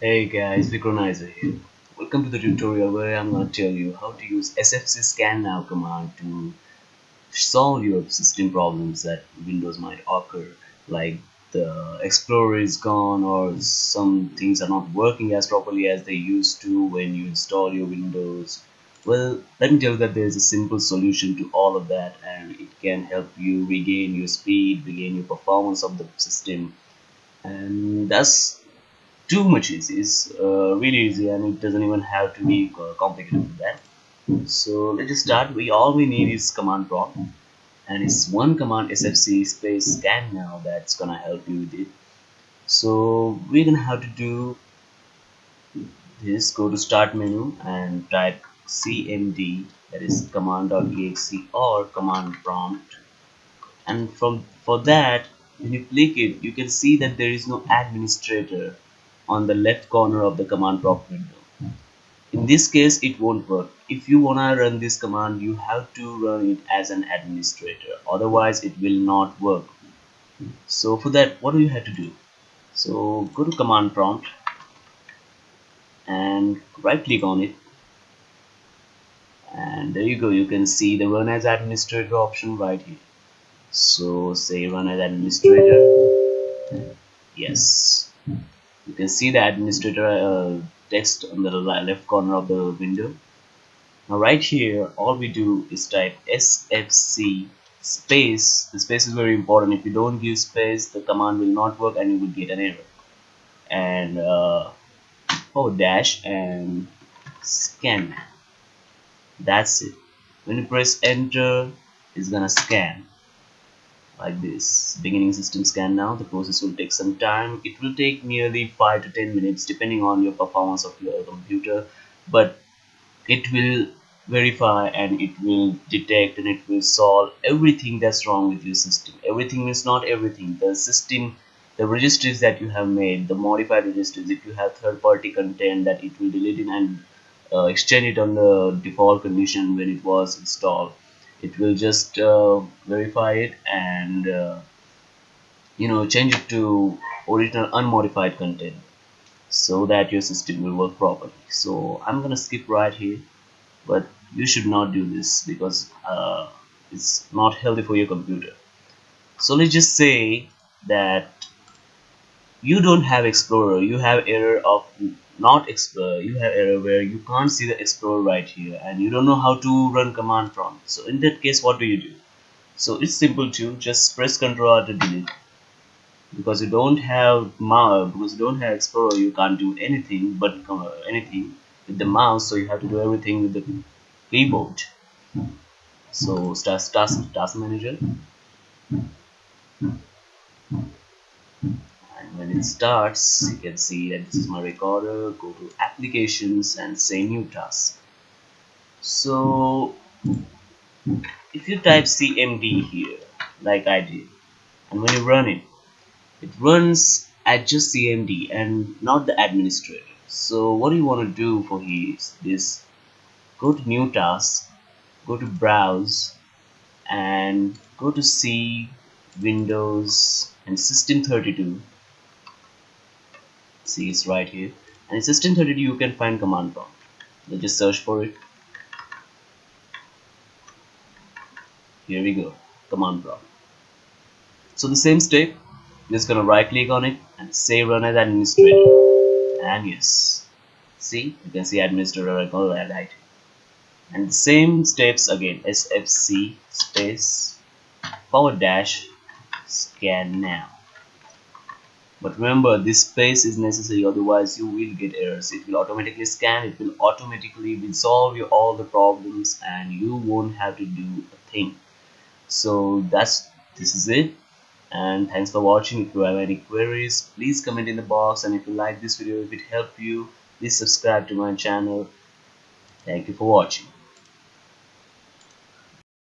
Hey guys, Vikronizer here. Welcome to the tutorial where I'm gonna tell you how to use sfc scan now command to solve your system problems that Windows might occur like the Explorer is gone or some things are not working as properly as they used to when you install your Windows. Well, let me tell you that there is a simple solution to all of that and it can help you regain your speed, regain your performance of the system and that's too much easy. It's uh, really easy and it doesn't even have to be uh, complicated with that. So let's just start. We all we need is command prompt. And it's one command sfc space scan now that's gonna help you with it. So we're gonna have to do this. Go to start menu and type cmd that is command.exe or command prompt. And from for that when you click it you can see that there is no administrator on the left corner of the command prompt window. In this case it won't work. If you wanna run this command you have to run it as an administrator. Otherwise it will not work. So for that what do you have to do? So go to command prompt and right click on it. And there you go. You can see the run as administrator option right here. So say run as administrator. Yes you can see the administrator uh, text on the left corner of the window. Now right here all we do is type sfc space. The space is very important. If you don't give space the command will not work and you will get an error. And uh, forward dash and scan. That's it. When you press enter it's gonna scan like this. Beginning system scan now. The process will take some time. It will take nearly 5 to 10 minutes depending on your performance of your computer. But it will verify and it will detect and it will solve everything that's wrong with your system. Everything is not everything. The system the registries that you have made the modified registries if you have third-party content that it will delete it and uh, extend it on the default condition when it was installed it will just uh, verify it and uh, you know change it to original unmodified content so that your system will work properly. So I'm gonna skip right here but you should not do this because uh, it's not healthy for your computer. So let's just say that you don't have explorer. You have error of not explorer. You have error where you can't see the explorer right here and you don't know how to run command prompt. So in that case what do you do? So it's simple too just press ctrl to delete. Because you don't have mouse because you don't have explorer you can't do anything but uh, anything with the mouse. So you have to do everything with the keyboard. So start task task manager and when it starts you can see that this is my recorder go to applications and say new task. So if you type cmd here like I did and when you run it it runs at just cmd and not the administrator. So what do you want to do for here is this? Go to new task go to browse and go to C Windows and system 32 see it's right here. And in system 32 you can find command prompt. Let's just search for it. Here we go. Command prompt. So the same step just gonna right click on it and say run as administrator. And yes. See you can see administrator record right? And the same steps again. Sfc space forward dash scan now but remember this space is necessary otherwise you will get errors. It will automatically scan it will automatically resolve all the problems and you won't have to do a thing. So that's this is it. And thanks for watching. If you have any queries please comment in the box. And if you like this video if it helped you please subscribe to my channel. Thank you for watching